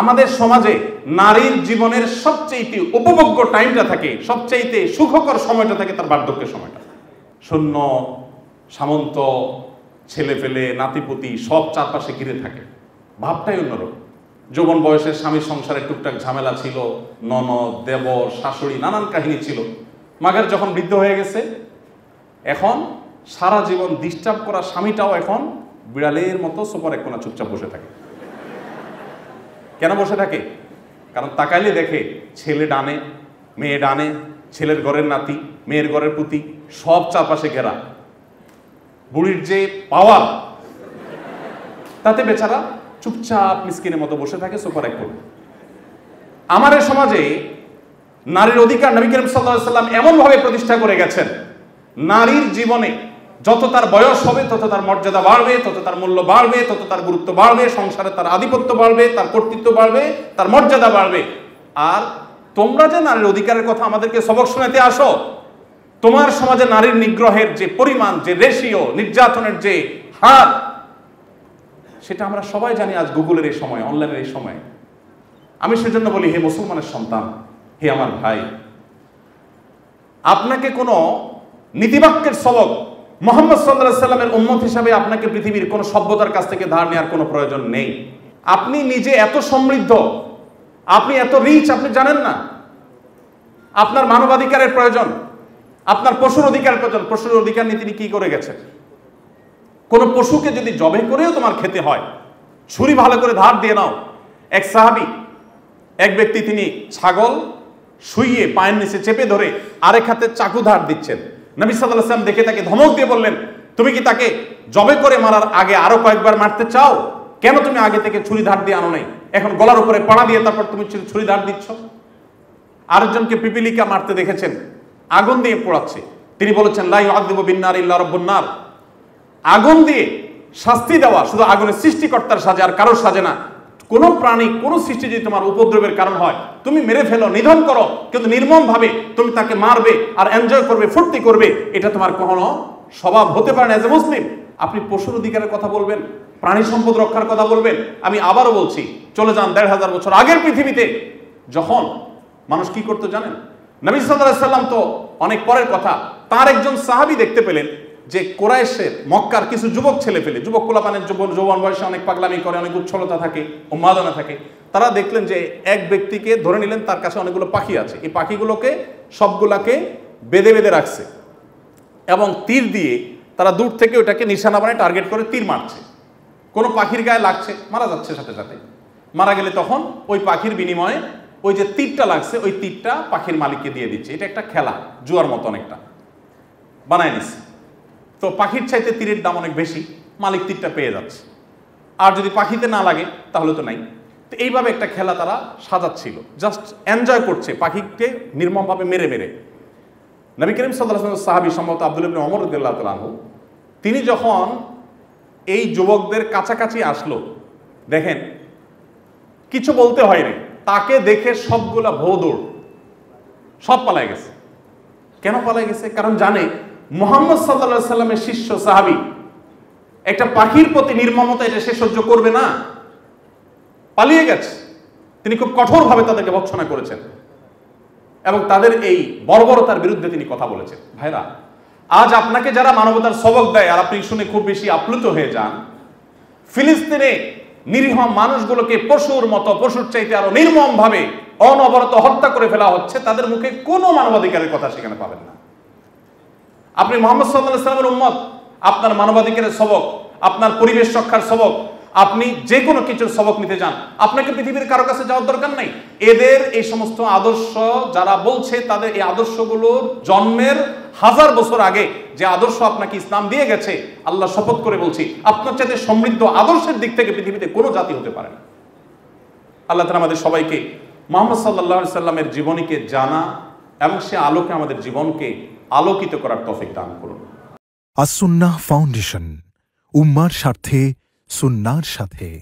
আমাদের সমাজে নারীর জীবনের সবচেয়ে উপভোগ্য টাইমটা থাকে সবচাইতে সুখকর সময়টা থাকে তার বার্ধক্যের সময়টা। শূন্য, সামন্ত ছেলে ফেলে নাতিপুতি, সব চারপাশে ঘিরে থাকে। ভাবটাই অন্যরকম। যৌবন বয়সের স্বামীর সংসারে টুকটাক ঝামেলা ছিল, ননদ দেব শাশুড়ি, নানান কাহিনী ছিল। মাগের যখন বৃদ্ধ হয়ে গেছে, এখন সারা জীবন ডিস্টার্ব করা স্বামীটাও এখন বিড়ালের মতো সোপার এক কোনা চুপচাপ বসে থাকে। কেন বসে থাকে? কারণ তাকাইলে দেখে ছেলে ডানে, মেয়ে ডানে, ছেলের ঘরের নাতি, মেয়ের ঘরের পুতি, সব চারপাশে ঘেরা। বুড়ির যে পাওয়ার, তাতে বেচারা চুপচাপ মিসকিনের মতো বসে থাকে সোফার এক কোণে আমার সমাজে নারীর অধিকার নবী করিম সাল্লাহ সাল্লাম এমনভাবে প্রতিষ্ঠা করে গেছেন, নারীর জীবনে যত তার বয়স হবে, তত তার মর্যাদা বাড়বে, তত তার মূল্য বাড়বে, তত তার গুরুত্ব বাড়বে, সংসারে তার আধিপত্য বাড়বে, তার কর্তৃত্ব বাড়বে, তার মর্যাদা বাড়বে। আর তোমরা যে নারীর অধিকারের কথা আমাদেরকে সবক শোনাতে আসো, তোমার সমাজে নারীর নিগ্রহের যে পরিমাণ, যে রেশিও নির্যাতনের যে হার, সেটা আমরা সবাই জানি আজ গুগলের এই সময়, অনলাইনের এই সময়। আমি সেজন্য বলি, হে মুসলমানের সন্তান, হে আমার ভাই, আপনাকে কোনো নীতিবাক্যের সবক মোহাম্মদ সাল্লাহ সাল্লামের উন্মত হিসাবে আপনাকে পৃথিবীর কোনো সভ্যতার কাছ থেকে ধার নেওয়ার কোনো প্রয়োজন নেই। আপনি নিজে এত সমৃদ্ধ, আপনি এত রিচ আপনি জানেন না। আপনার মানবাধিকারের প্রয়োজন, আপনার পশুর অধিকার প্রয়োজন। পশুর অধিকার নিয়ে তিনি কি করে গেছেন? কোনো পশুকে যদি জবে করেও তোমার খেতে হয়, ছুরি ভালো করে ধার দিয়ে নাও। এক সাহাবি, এক ব্যক্তি তিনি ছাগল শুইয়ে পায়ের নিচে চেপে ধরে আরেক হাতে চাকু ধার দিচ্ছেন। নবী সাল্লাম দেখে তাকে ধমক দিয়ে বললেন, তুমি কি তাকে জবে করে মারার আগে আরও কয়েকবার মারতে চাও? কেন তুমি আগে থেকে ছুরি ধার দিয়ে আনো নাই? এখন গলার উপরে পাড়া দিয়ে তারপর তুমি ছুরি ধার দিচ্ছ? আরেকজনকে পিপিলিকা মারতে দেখেছেন, আগুন দিয়ে পোড়াচ্ছে। তিনি বলেছেন লাই আদিব বিন্নার ইল্লা রব্বুন্নার আগুন দিয়ে শাস্তি দেওয়া শুধু আগুনের সৃষ্টিকর্তার সাজে আর কারোর সাজে না কোনো প্রাণী, কোনো সৃষ্টি যদি তোমার উপদ্রবের কারণ হয়, তুমি মেরে ফেলো, নিধন করো, কিন্তু নির্মম ভাবে তুমি তাকে মারবে আর এনজয় করবে, ফুর্তি করবে, এটা তোমার কখনো স্বভাব হতে পারে না। এজ এ মুসলিম আপনি পশুর অধিকারের কথা বলবেন, প্রাণী সম্পদ রক্ষার কথা বলবেন, আমি আবারও বলছি, চলে যান দেড় হাজার বছর আগের পৃথিবীতে, যখন মানুষ কি করতে জানেন? নবী সাল্লাম তো অনেক পরের কথা, তার একজন সাহাবি দেখতে পেলেন যে কোরাইশের, মক্কার কিছু যুবক ছেলে ফেলে, যুবক কোলাপানের যুবন যৌবন বয়সে অনেক পাগলামি করে, অনেক উচ্ছলতা থাকে, উন্মাদনা থাকে, তারা দেখলেন যে এক ব্যক্তিকে ধরে নিলেন, তার কাছে অনেকগুলো পাখি আছে। এই পাখিগুলোকে সবগুলাকে বেঁধে বেঁধে রাখছে এবং তীর দিয়ে তারা দূর থেকে ওটাকে নিশানা বানায়, টার্গেট করে তীর মারছে। কোনো পাখির গায়ে লাগছে, মারা যাচ্ছে সাথে সাথে। মারা গেলে তখন ওই পাখির বিনিময়ে ওই যে তীরটা লাগছে, ওই তীরটা পাখির মালিককে দিয়ে দিচ্ছে। এটা একটা খেলা, জুয়ার মতো অনেকটা বানায় নিচ্ছে। তো পাখির চাইতে তীরের দাম অনেক বেশি, মালিক তীরটা পেয়ে যাচ্ছে। আর যদি পাখিতে না লাগে, তাহলে তো নাই। তো এইভাবে একটা খেলা তারা সাজাচ্ছিল। জাস্ট এনজয় করছে, পাখিকে নির্মমভাবে মেরে মেরে। নবী করিম সাল্লাহ সাহাবি সম্ভবত আব্দুল ইবনে অমর উদ্দুল্লাহ তিনি যখন এই যুবকদের কাছাকাছি আসলো, দেখেন, কিছু বলতে হয়নি। তাকে দেখে সবগুলা ভৌদৌড় সব পালায় গেছে। কেন পালায় গেছে? কারণ জানে মোহাম্মদ সাল্লা সাল্লামের শিষ্য, সাহাবি। একটা পাখির প্রতি নির্মমতা এটা সে সহ্য করবে না। পালিয়ে গেছে। তিনি খুব কঠোরভাবে তাদেরকে ভৎসনা করেছেন। এবং তাদের এই বর্বরতার বিরুদ্ধে তিনি কথা বলেছেন। ভাইরা, আজ আপনাকে যারা মানবতার সবক দেয়, আর আপনি শুনে খুব বেশি আপ্লুত হয়ে যান, ফিলিস্তিনে নিরীহ মানুষগুলোকে পশুর মতো, পশুর চাইতে আরও নির্মম ভাবে অনবরত হত্যা করে ফেলা হচ্ছে, তাদের মুখে কোনো মানবাধিকারের কথা সেখানে পাবেন না। আপনি মোহাম্মদ সাল্লাহ সাল্লামের উম্মত, আপনার মানবাধিকারের সবক, আপনার পরিবেশ রক্ষার সবক, আপনি যে কোনো কিছুর সবক নিতে যান। আপনাকে পৃথিবীর কারও কাছে যাওয়ার দরকার নাই। এদের এই সমস্ত আদর্শ যারা বলছে, তাদের এই আদর্শগুলোর জন্মের হাজার বছর আগে যে আদর্শ আপনাকে ইসলাম দিয়ে গেছে, আল্লাহ শপথ করে বলছি, আপনার চাইতে সমৃদ্ধ আদর্শের দিক থেকে পৃথিবীতে কোনো জাতি হতে পারে না। আল্লাহ তালা আমাদের সবাইকে মোহাম্মদ সাল্লাহ সাল্লামের জীবনীকে জানা এবং সে আলোকে আমাদের জীবনকে আলোকিত করার তফিক দান করুন। আসুন্না ফাউন্ডেশন উম্মার স্বার্থে সুন্নার সাথে।